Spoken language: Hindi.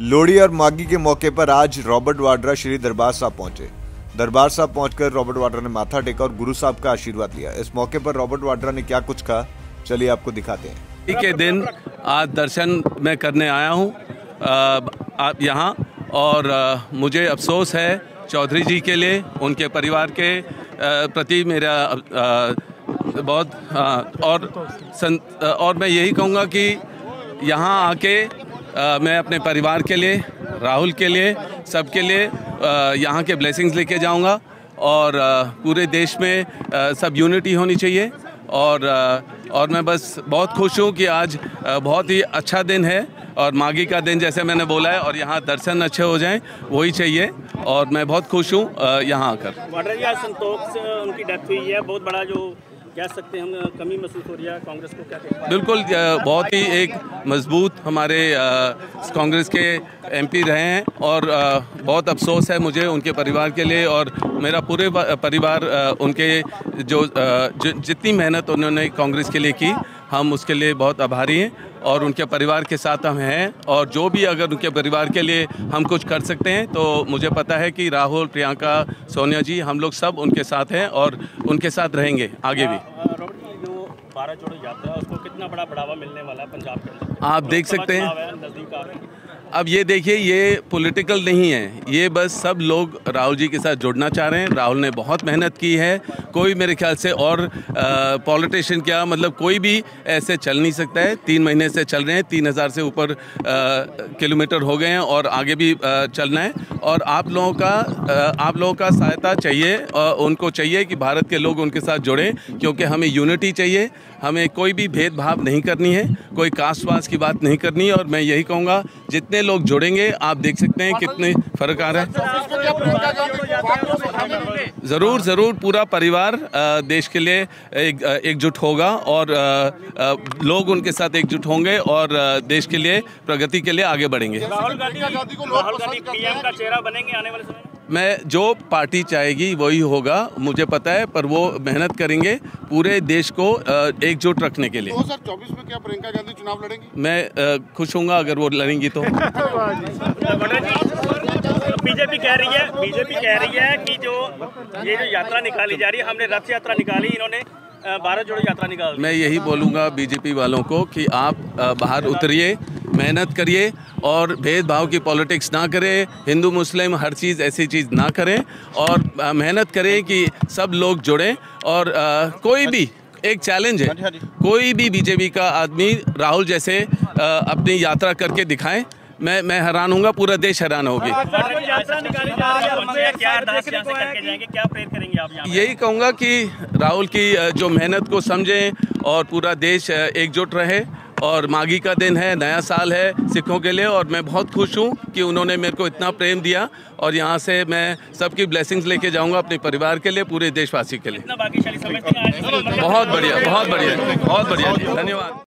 लोहड़ी और माघी के मौके पर आज रॉबर्ट वाड्रा श्री दरबार साहब पहुँचे। दरबार साहब पहुंचकर रॉबर्ट वाड्रा ने माथा टेका और गुरु साहब का आशीर्वाद लिया। इस मौके पर रॉबर्ट वाड्रा ने क्या कुछ कहा? चलिए आपको दिखाते हैं। के दिन आज दर्शन मैं करने आया हूँ आप यहाँ और आ, मुझे अफसोस है चौधरी जी के लिए उनके परिवार के प्रति मेरा बहुत आ, और सं, और मैं यही कहूँगा कि यहाँ आके आ, मैं अपने परिवार के लिए राहुल के लिए सबके लिए यहाँ के ब्लेसिंग्स लेके जाऊँगा। और पूरे देश में सब यूनिटी होनी चाहिए। और और मैं बस बहुत खुश हूँ कि आज बहुत ही अच्छा दिन है। और माघी का दिन जैसे मैंने बोला है और यहाँ दर्शन अच्छे हो जाएँ वही चाहिए। और मैं बहुत खुश हूँ यहाँ आकर। संतोष उनकी डेथ हुई है। बहुत बड़ा जो सकते हैं हम कमी महसूस हो रही है कांग्रेस को, क्या बिल्कुल बहुत ही एक मज़बूत हमारे कांग्रेस के एमपी रहे हैं और बहुत अफसोस है मुझे उनके परिवार के लिए और मेरा पूरे परिवार उनके जो जि- जितनी मेहनत उन्होंने कांग्रेस के लिए की, हम उसके लिए बहुत आभारी हैं। और उनके परिवार के साथ हम हैं और जो भी अगर उनके परिवार के लिए हम कुछ कर सकते हैं तो मुझे पता है कि राहुल प्रियंका सोनिया जी हम लोग सब उनके साथ हैं और उनके साथ रहेंगे आगे भी। जो बारह जोड़ो यात्रा उसको कितना बड़ा बढ़ावा मिलने वाला है पंजाब के अंदर? आप देख सकते हैं। आ अब ये देखिए ये पॉलिटिकल नहीं है। ये बस सब लोग राहुल जी के साथ जुड़ना चाह रहे हैं। राहुल ने बहुत मेहनत की है। कोई मेरे ख्याल से और पॉलिटिशियन क्या मतलब कोई भी ऐसे चल नहीं सकता है। तीन महीने से चल रहे हैं तीन हज़ार से ऊपर किलोमीटर हो गए हैं और आगे भी अ, चलना है। और आप लोगों का अ, आप लोगों का सहायता चाहिए अ, उनको चाहिए कि भारत के लोग उनके साथ जुड़ें क्योंकि हमें यूनिटी चाहिए। हमें कोई भी भेदभाव नहीं करनी है। कोई कास्ट वास की बात नहीं करनी है। और मैं यही कहूँगा जितने लोग जुड़ेंगे आप देख सकते हैं कितने फ़र्क आ रहा है। ज़रूर ज़रूर पूरा परिवार देश के लिए एक एकजुट होगा और लोग उनके साथ एकजुट होंगे और देश के लिए प्रगति के लिए आगे बढ़ेंगे। राहुल गांधी राहुल गांधी पीएम का चेहरा बनेंगे आने वाले समय में जो पार्टी चाहेगी वही होगा मुझे पता है पर वो मेहनत करेंगे पूरे देश को एकजुट रखने के लिए। 2024 में क्या प्रियंका गांधी चुनाव लड़ेंगी? मैं खुश हूँ अगर वो लड़ेंगी तो। बीजेपी कह रही है बीजेपी कह रही है कि जो ये जो यात्रा निकाली जा रही है हमने रथ यात्रा निकाली इन्होंने बारह जोड़ो यात्रा निकाल मैं यही बोलूँगा बीजेपी वालों को कि आप बाहर उतरिए मेहनत करिए और भेदभाव की पॉलिटिक्स ना करें हिंदू मुस्लिम हर चीज़ ऐसी चीज़ ना करें और मेहनत करें कि सब लोग जुड़ें और अ, कोई भी एक चैलेंज है कोई भी बीजेपी का आदमी राहुल जैसे अ, अपनी यात्रा करके दिखाएँ मैं मैं हैरान हूँगा पूरा देश हैरान होगी है उनसे क्या अरदास यहाँ से करके जाएँगे क्या प्रेयर करेंगे आप यहाँ पे? यही कहूँगा कि राहुल की जो मेहनत को समझें और पूरा देश एकजुट रहे और माघी का दिन है नया साल है सिखों के लिए और मैं बहुत खुश हूँ कि उन्होंने मेरे को इतना प्रेम दिया और यहाँ से मैं सबकी ब्लेसिंग्स लेके जाऊँगा अपने परिवार के लिए पूरे देशवासी के लिए। बहुत बढ़िया बहुत बढ़िया बहुत बढ़िया धन्यवाद।